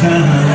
time.